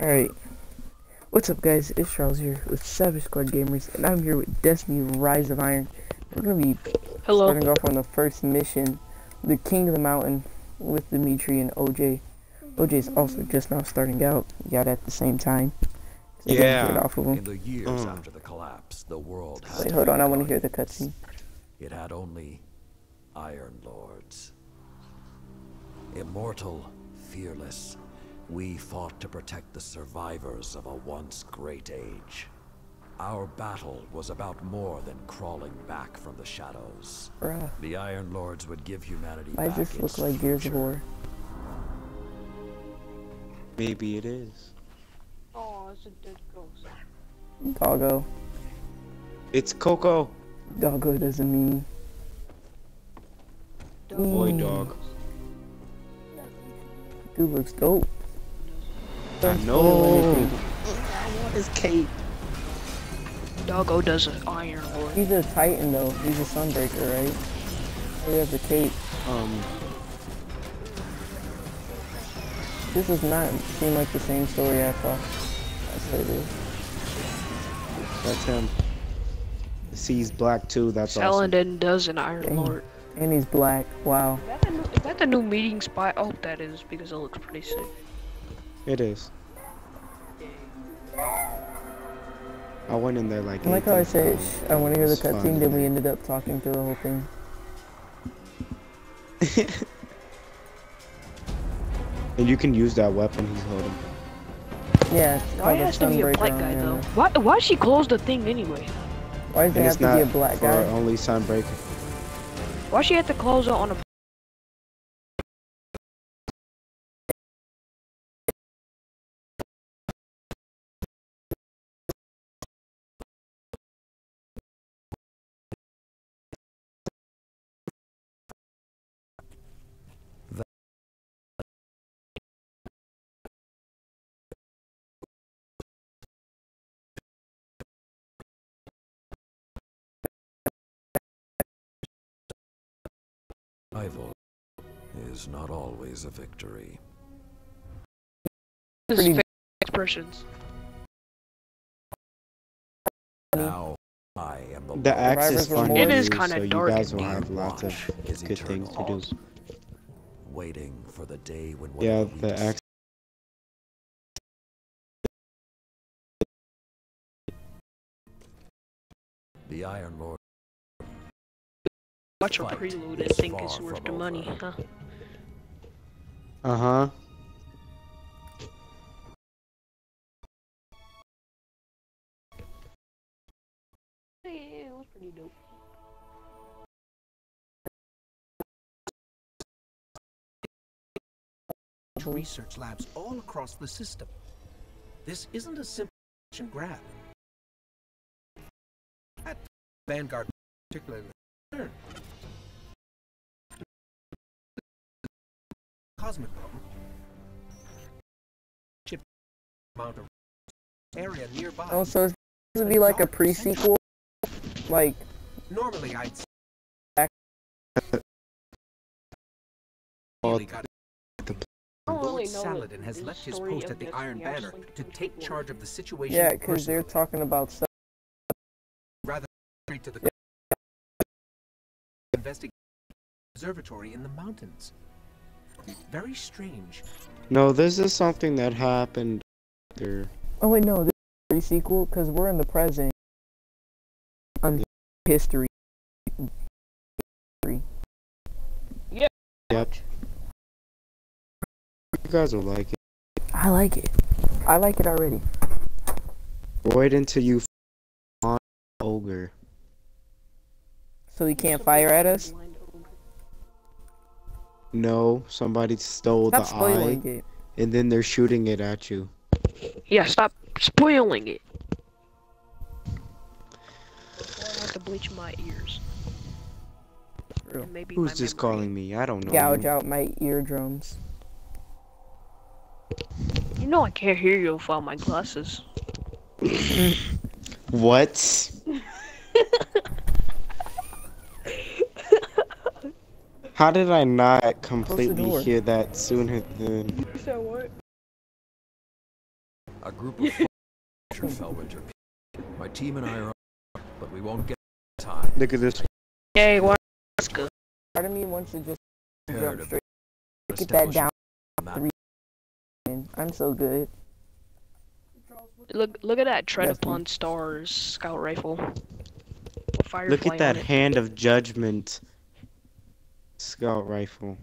Alright. What's up guys, it's Charles here with Savage Squad Gamers and I'm here with Destiny Rise of Iron. We're gonna be Hello. starting off on the first mission, the King of the Mountain with Dimitri and OJ. OJ's also just now starting out, got at the same time. So Yeah. Get off of In the years Mm. after the collapse, the world had Wait, hold on, I wanna hear the cutscene. It had only Iron Lords. Immortal, fearless, we fought to protect the survivors of a once great age. Our battle was about more than crawling back from the shadows. Bruh, The Iron Lords would give humanity why back does this look its like Gears of. War? Maybe it is. Oh, it's a dead ghost. Doggo. It's Coco. Doggo doesn't mean. Boy dog. Dude looks dope. I Don't know. spoil anything. What is Kate? Doggo does an iron lord. He's a Titan though. He's a Sunbreaker, right? He has a cape. Um, This does not seem like the same story I thought. That's what it is. that's him. He's black too. That's awesome. Saladin does an iron Dang. lord. And he's black. Wow. Is that, the new, is that the new meeting spot? I hope that is because it looks pretty sick. It is. I went in there like. I like how I 18 said, I want to hear the It's cutscene, then we ended up talking through the whole thing. and you can use that weapon he's holding. Yeah, Why called it a has to be a Sunbreaker black on guy there. though? Why? Why she close the thing anyway? Why does it have it's to not be a black guy? only Sunbreaker. Why she had to close it on a? Survival is not always a victory. Pretty- expressions. Now, I am the The Lord. axe is Survivors fun It is kinda so you dark guys will have lots of Watch is good things to do. eternal. Waiting for the day when Yeah, we the axe. The Iron Lord Watch a Fight prelude and is think far it's worth the money, huh? Uh huh. Yeah, it was pretty dope. research labs all across the system. This isn't a simple grab. At Vanguard, particularly, cosmic problem. Chip amount of area nearby. Oh, so it's supposed to be like a pre-sequel? Like, Normally, I'd say Well, really got Lord Saladin has left his post at the Iron Banner to take charge of the situation. yeah, because they're talking about stuff. rather straight to the investigate observatory in the mountains. Very strange. No, this is something that happened there. Oh wait, no, this is pre-sequel because we're in the present. On history. Yep. You guys will like it. I like it. I like it already. Wait until you on ogre. So he can't fire at us? No, somebody stole Stop the eye, it. and then they're shooting it at you. Yeah, stop spoiling it. I have to bleach my ears. Maybe Who's my this memory. calling me? I don't know. Gouge out my eardrums. You know I can't hear you without my glasses. What? How did I not completely hear that sooner than? So what? A group of future Felwinter. My team and I are up, but we won't get time. Look at this. Yay, what? That's good. Part of me wants to just Heard jump of straight. Get that down. Three. I'm so good. Look, look at that tread Yes, upon stars scout rifle. With Firefly Look at that on it. hand of judgment scout rifle.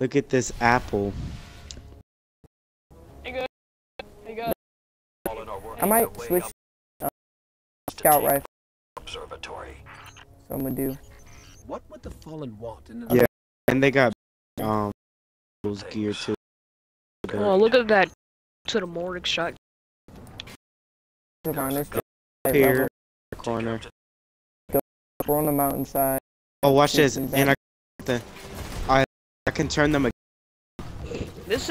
Look at this apple. I might switch uh, scout rifle. Observatory. So I'm gonna do. What would the Fallen want in an Yeah. And they got um those gear too. Oh, look at that to the morgue shot. Put on this Here, corner. We're on the mountainside. Oh, watch this. And I, the, I, I can turn them. ag- This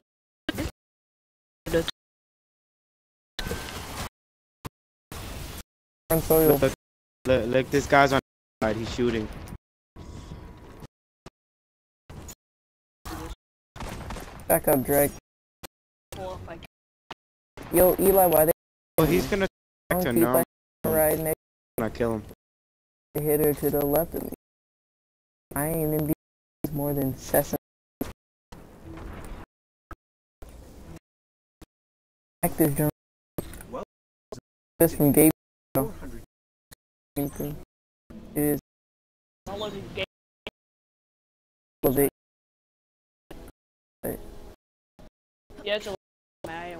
is On soil. Look, look, look, this guy's on the side. He's shooting. Back up, Drake. well, if I Yo, Eli, why they Oh, he's gonna don't to keep no. like right next I kill him. to hit her to the left of me? I ain't in these more than Sesame. Active. Well, This from Gabe. 400 It is the game? Yeah, it's a I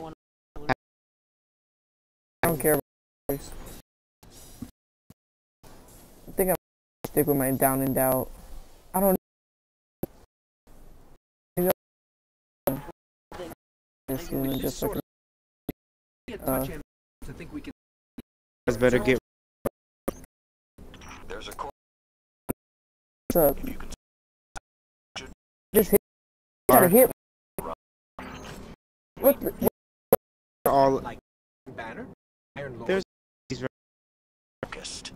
I don't care about. I think I'm stick with my down and out. Just, think we just sort fucking- get Uh, touch to think we can Guys better get. There's a core. What's up? Just hit. You gotta hit. What the? What all. banner. Iron Lord. There's- Focused.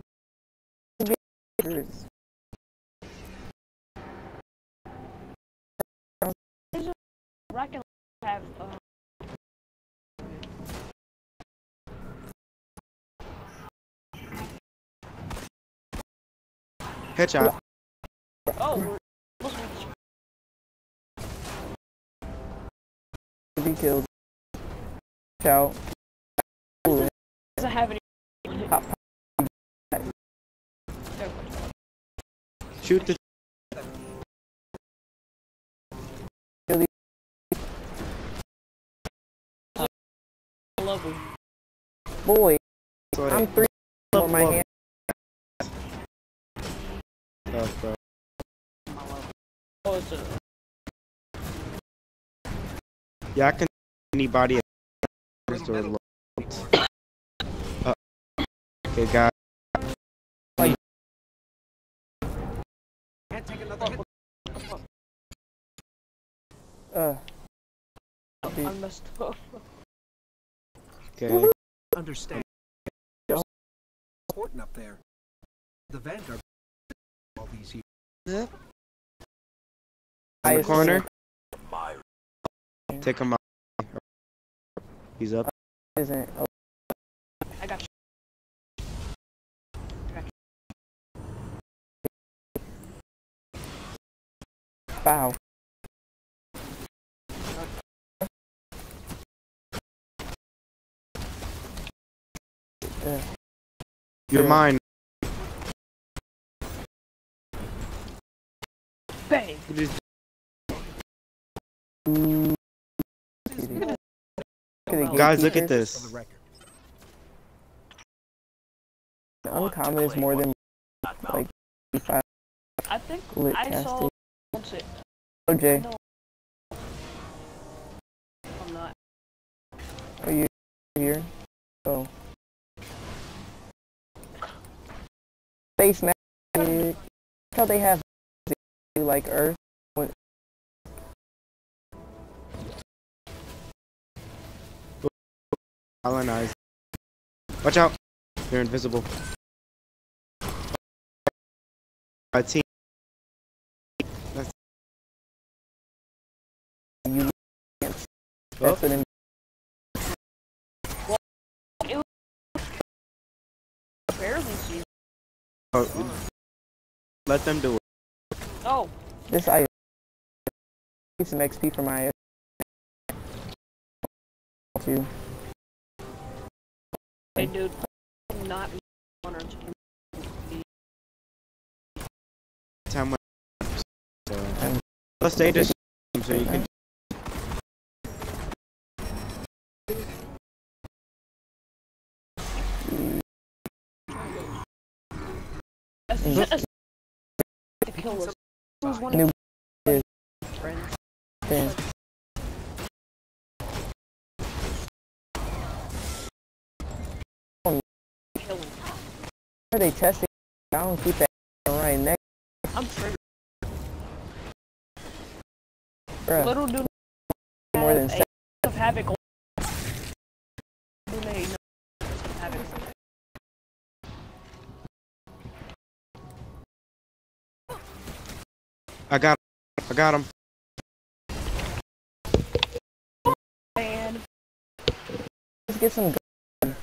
is? Rack have uh, Headshot. oh we're supposed to To be killed. Ciao. Doesn't have any. Shoot the. Boy, Sorry. I'm three with my hand. Oh, Yeah, I can. Anybody. at this. Uh, okay, guys. Can't take another hit. Uh, I messed up. Okay. Understand. Yo. Important up there. The Vanguard. All these years. In the corner. Take him out. He's up. isn't. Oh, I got you. wow. Uh, You're Yeah. mine. Bang! Guys, look at gatekeepers. For the this. uncommon is more than like five I think lit I saw casting. once it. OJ, No. I'm not. are you here? Oh. Space magic. How they have like Earth. colonized. Watch out! They're invisible. A team. That's you. That's oh. an Oh, let them do it. Oh. This I some XP for my too hey dude, not honored. Time when- so, let's stay just so you can. That's, that's, to kill us. They testing? I don't keep that right next, I'm triggered. bruh. Little do More than seven. a of havoc. on- Do they know of havoc? I got. I got him. And Let's get some gun.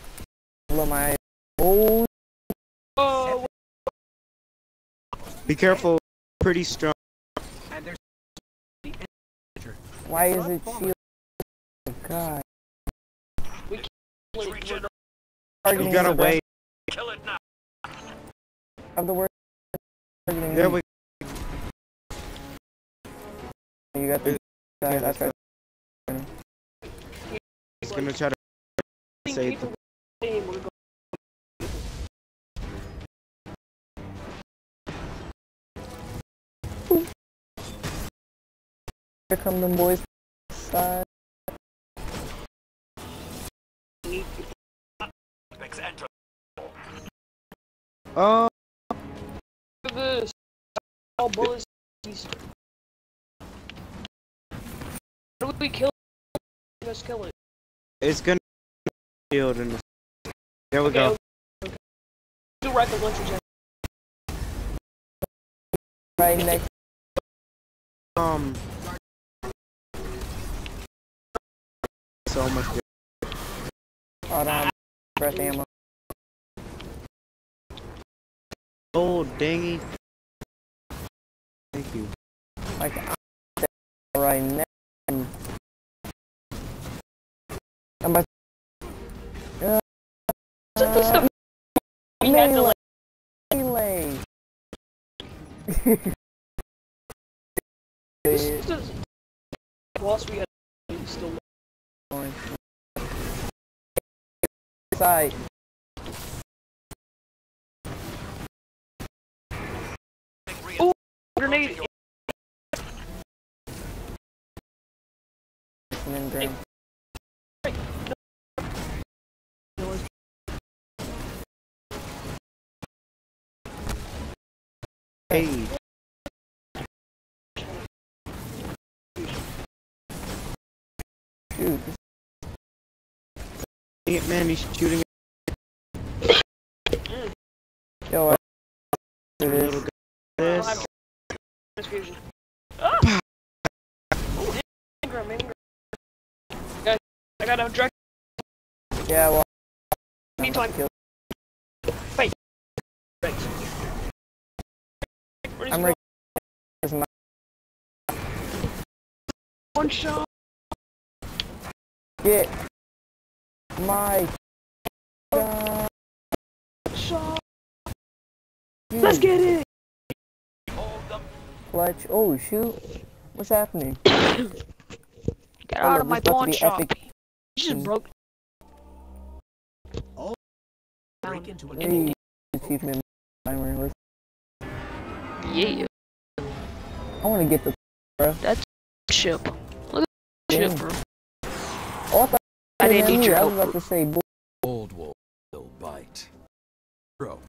Blow my oh Be careful. Pretty strong. And there's why is it shield? Oh god. we're You Targeting gotta me, bruh. wait. Of the word There we. You got the side. I tried. He's gonna try to save the. Here come them boys. Side. Oh, Look at this. All bullets. How do we kill? Let's kill it. it's gonna shield in the. There we Okay, go. okay. Do rocket launchers. and- Right next. Um. So much. good. Hold on. Breath ammo. Oh, dangy. Thank you. Like I'm right now. I'm about. Uh, So this we had to like melee. this is the we had still Side. grenade. And then. Hey. Shoot. Hey, man, he's shooting Yo, I it is. guy. This. Transfusion. Ah! Oh, Ingram, Ingram. Guys, I got a direct. Yeah, well. Meantime. Kill- Right. I'm he right. It's my- going? One shot. Get my. Shot. Let's get it. clutch. Oh shoot! What's happening? Get Oh, out look, of my this about to pawn shop. epic. You just broke. Break into a Hey, achievement. timer. Yeah. I want to get the. That's ship. Look at that ship, bro. Oh, I thought I didn't you need your I was about to say. Boy, Old wolf will bite. Bro,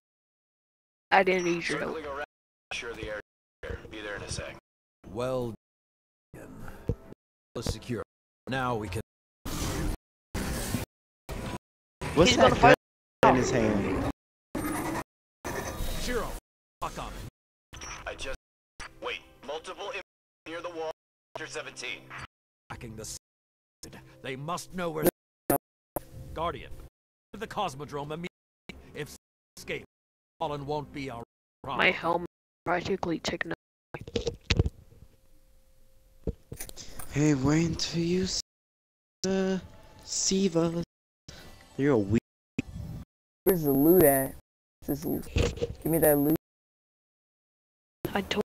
I didn't need your help. Circling around, sure the air. Be there in a sec. well done. Was secure. Now we can. What's He's that gonna fight. gun in his hand? Shiro, fuck on it. I just wait. Multiple near the wall. After 17. Attacking the. They must know where. Guardian, to the cosmodrome immediately. If escape, Fallen won't be our My helmet practically taken Hey, wait until you s- uh, Siva. You're a weak. Where's the loot at? This loot. Give me that loot. I told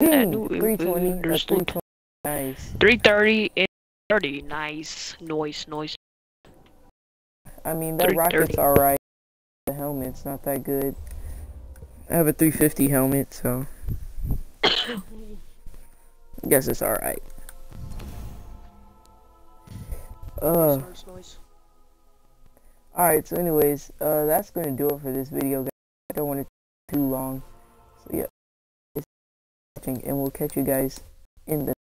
Dang, knew 320. it- there's That's 320. Nice. 330 and 30. Nice. Noise, noise. I mean, that 330. rocket's alright. The helmet's not that good. I have a 350 helmet, so. I guess it's alright. Uh, alright, so anyways, uh, that's gonna do it for this video, guys. I don't want it too long. So, yeah. Thanks for watching, and we'll catch you guys in the